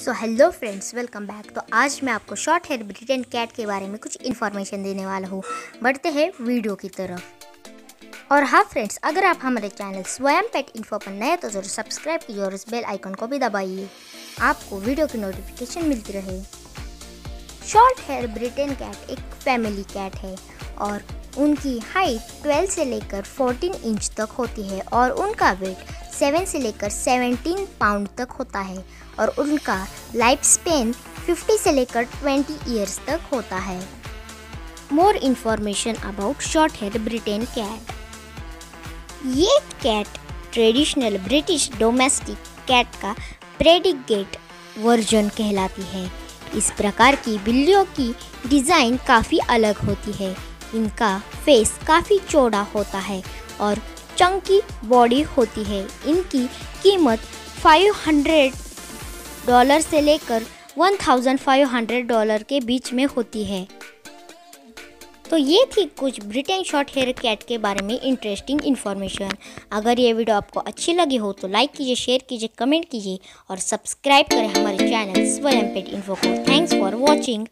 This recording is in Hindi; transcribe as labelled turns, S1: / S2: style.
S1: So hello friends welcome back तो आज मैं आपको शॉर्ट हेयर ब्रिटेन कैट के बारे में कुछ इन्फॉर्मेशन देने वाला हूँ। बढ़ते हैं वीडियो की तरफ़। और हाँ फ्रेंड्स अगर आप हमारे चैनल स्वयं पेट इन्फो पर नए तो ज़रूर सब्सक्राइब कीजिए और इस बेल आइकन को भी दबाइए। आपको वीडियो की नोटिफिकेशन मिलती रहे। शॉर्ट हेयर ब्रिटेन कैट एक फैमिली कैट है और उनकी हाइट 12 से लेकर 14 इंच तक होती है और उनका वेट सेवन से लेकर सेवेंटीन पाउंड तक होता है और उनका लाइफ स्पेन फिफ्टी से लेकर ट्वेंटी ईयर्स तक होता है। More information about short hair Britain cat. ये cat traditional British domestic cat का प्रेडिगेट वर्जन कहलाती है। इस प्रकार की बिल्लियों की डिज़ाइन काफ़ी अलग होती है। इनका फेस काफ़ी चौड़ा होता है और चंकी बॉडी होती है। इनकी कीमत 500 डॉलर से लेकर 1500 डॉलर के बीच में होती है। तो ये थी कुछ ब्रिटेन शॉर्ट हेयर कैट के बारे में इंटरेस्टिंग इन्फॉर्मेशन अगर ये वीडियो आपको अच्छी लगी हो तो लाइक कीजिए शेयर कीजिए कमेंट कीजिए और सब्सक्राइब करें हमारे चैनल स्वयं पेट इन्फो को। Thanks for watching